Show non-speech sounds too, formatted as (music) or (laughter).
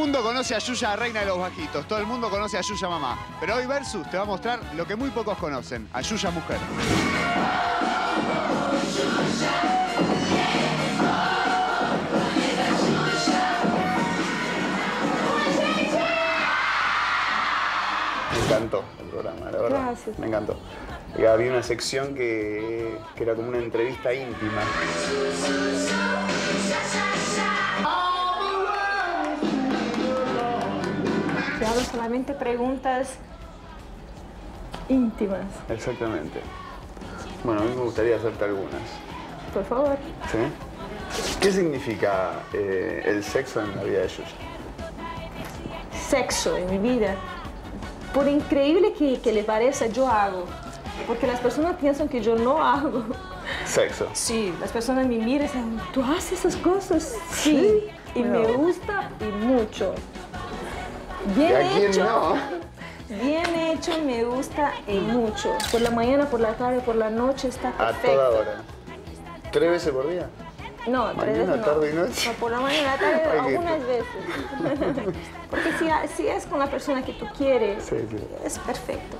el mundo conoce a Yuya, reina de los bajitos. Todo el mundo conoce a Yuya mamá. Pero hoy Versus te va a mostrar lo que muy pocos conocen, a Yuya mujer. Me encantó el programa, la verdad. Gracias. Me encantó. Y había una sección que, que era como una entrevista íntima. Te hago solamente preguntas íntimas. Exactamente. Bueno, a mí me gustaría hacerte algunas. Por favor. ¿Sí? ¿Qué significa eh, el sexo en la vida de Yuya? Sexo en mi vida. Por increíble que, que le parezca, yo hago. Porque las personas piensan que yo no hago. Sexo. Sí, las personas me miran y dicen, ¿tú haces esas cosas? Sí. Y me gusta y mucho. Bien ¿Y a hecho. no? Bien hecho, me gusta y mucho. Por la mañana, por la tarde, por la noche está A perfecto. toda hora. ¿Tres veces por día? No, tres veces no. tarde y noche. No, por la mañana, tarde, (laughs) algunas veces. (laughs) Porque si, si es con la persona que tú quieres, Sí, sí. es perfecto.